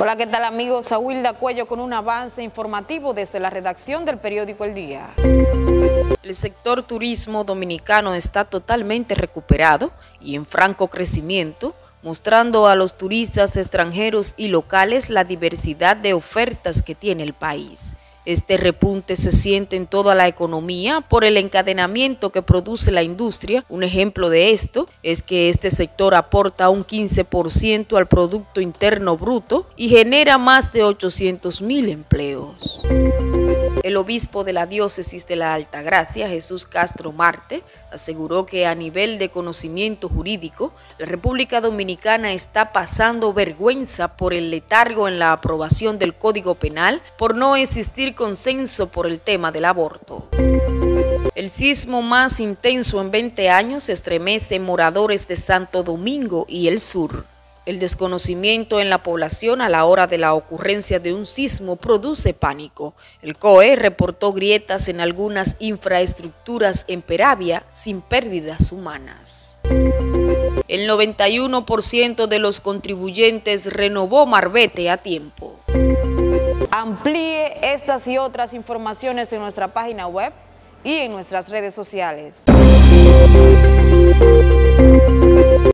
Hola, ¿qué tal amigos? Saúl Cuello con un avance informativo desde la redacción del periódico El Día. El sector turismo dominicano está totalmente recuperado y en franco crecimiento, mostrando a los turistas extranjeros y locales la diversidad de ofertas que tiene el país. Este repunte se siente en toda la economía por el encadenamiento que produce la industria. Un ejemplo de esto es que este sector aporta un 15% al Producto Interno Bruto y genera más de 800 mil empleos. El obispo de la diócesis de la Altagracia, Jesús Castro Marte, aseguró que a nivel de conocimiento jurídico, la República Dominicana está pasando vergüenza por el letargo en la aprobación del Código Penal por no existir consenso por el tema del aborto. El sismo más intenso en 20 años estremece moradores de Santo Domingo y el sur. El desconocimiento en la población a la hora de la ocurrencia de un sismo produce pánico. El COE reportó grietas en algunas infraestructuras en Peravia sin pérdidas humanas. El 91% de los contribuyentes renovó Marbete a tiempo. Amplíe estas y otras informaciones en nuestra página web y en nuestras redes sociales.